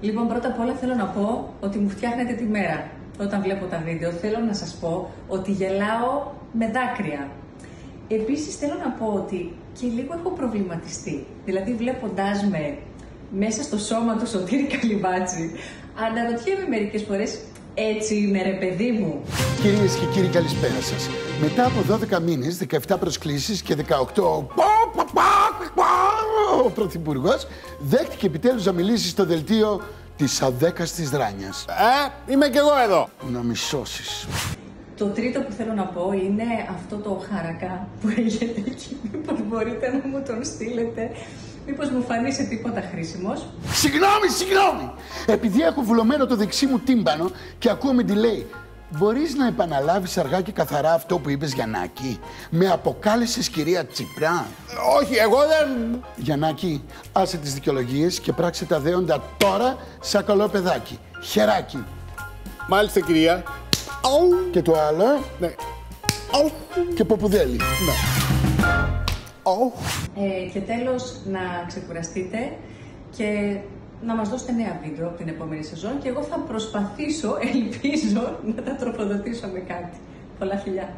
Λοιπόν, πρώτα απ' όλα θέλω να πω ότι μου φτιάχνετε τη μέρα. Όταν βλέπω τα βίντεο θέλω να σας πω ότι γελάω με δάκρυα. Επίσης θέλω να πω ότι και λίγο έχω προβληματιστεί. Δηλαδή βλέποντάς με μέσα στο σώμα του Σωτήρη Καλυβάτση, αναρωτιέμαι μερικές φορές έτσι είμαι ρε παιδί μου. Κυρίες και κύριοι καλησπέρα σας. Μετά από 12 μήνες, 17 προσκλήσεις και 18 ο Πρωθυπουργός δέχτηκε επιτέλους να μιλήσει στο δελτίο της αδέκαστης δράνιας. Ε, είμαι κι εγώ εδώ. Να μη σώσεις. Το τρίτο που θέλω να πω είναι αυτό το χαρακά που έχετε εκεί. Μήπως μπορείτε να μου τον στείλετε. Μήπως μου φανείς σε τίποτα χρήσιμος. Συγγνώμη, συγγνώμη! Επειδή έχω βουλωμένο το δεξί μου τύμπανο και ακούω με delay, μπορείς να επαναλάβεις αργά και καθαρά αυτό που είπες Γιαννάκη; Με αποκάλεσες κυρία Τσιπρά. Όχι, εγώ δεν... Γιαννάκη, άσε τις δικαιολογίες και πράξε τα δέοντα τώρα σαν καλό παιδάκι. Χεράκι. Μάλιστα, κυρία. Αου. Και το άλλο, Ναι. Αου. και ποπουδέλι. Ναι. Αου. Ε, και τέλος να ξεκουραστείτε και να μας δώσετε νέα βίντεο από την επόμενη σεζόν και εγώ θα προσπαθήσω, ελπίζω, να τα τροφοδοτήσω με κάτι. Πολλά φιλιά!